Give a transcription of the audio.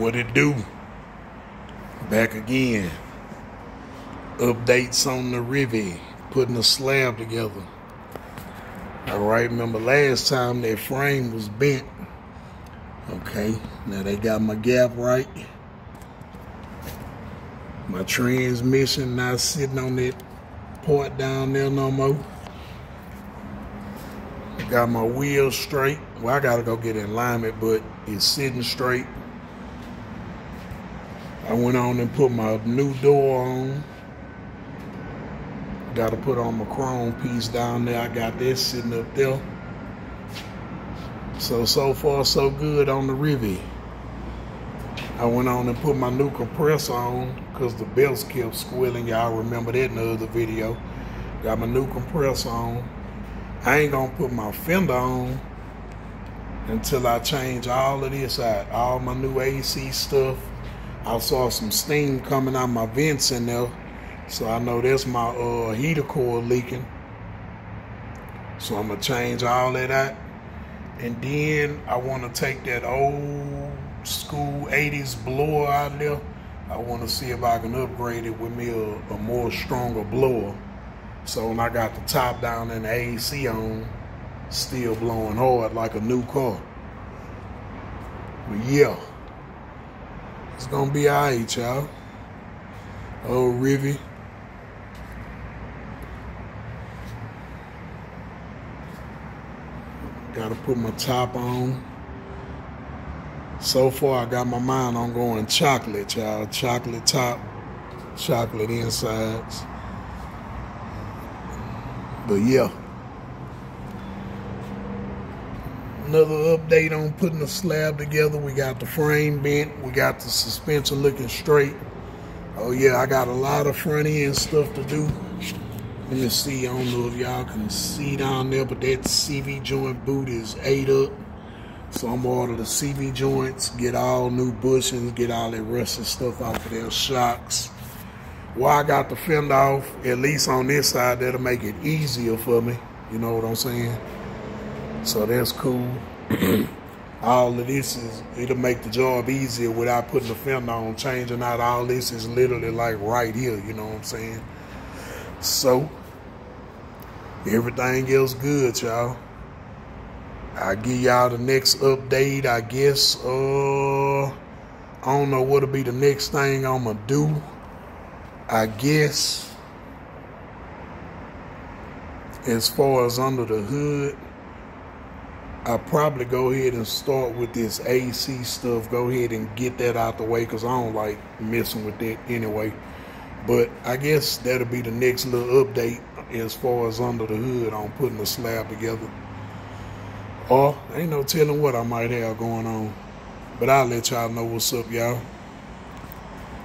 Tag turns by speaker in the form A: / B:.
A: What it do? Back again. Updates on the Rivy. Putting a slab together. Alright, remember last time that frame was bent. Okay, now they got my gap right. My transmission not sitting on that part down there no more. Got my wheels straight. Well, I gotta go get alignment, but it's sitting straight. I went on and put my new door on. Got to put on my chrome piece down there. I got this sitting up there. So, so far, so good on the Rivy. I went on and put my new compressor on because the belts kept squealing. Y'all remember that in the other video. Got my new compressor on. I ain't gonna put my fender on until I change all of this out. All my new AC stuff. I saw some steam coming out my vents in there. So I know that's my uh, heater core leaking. So I'm gonna change all of that. And then I wanna take that old school 80s blower out there. I wanna see if I can upgrade it with me a, a more stronger blower. So when I got the top down and the AC on, still blowing hard like a new car. But yeah. It's gonna be alright, y'all. Oh, Rivy. Gotta put my top on. So far, I got my mind on going chocolate, y'all. Chocolate top, chocolate insides. But yeah. Another update on putting the slab together. We got the frame bent. We got the suspension looking straight. Oh yeah, I got a lot of front end stuff to do. Let me see. I don't know if y'all can see down there, but that CV joint boot is ate up. So I'm gonna order the CV joints, get all new bushings, get all that rusted stuff off of their shocks. While I got the fender off, at least on this side, that'll make it easier for me. You know what I'm saying? So that's cool. all of this is, it'll make the job easier without putting the fender on. Changing out all this is literally like right here, you know what I'm saying? So, everything else good, y'all. I'll give y'all the next update, I guess. Uh, I don't know what'll be the next thing I'm gonna do. I guess as far as under the hood, I'll probably go ahead and start with this AC stuff. Go ahead and get that out the way because I don't like messing with that anyway. But I guess that'll be the next little update as far as under the hood on putting the slab together. Or ain't no telling what I might have going on. But I'll let y'all know what's up, y'all.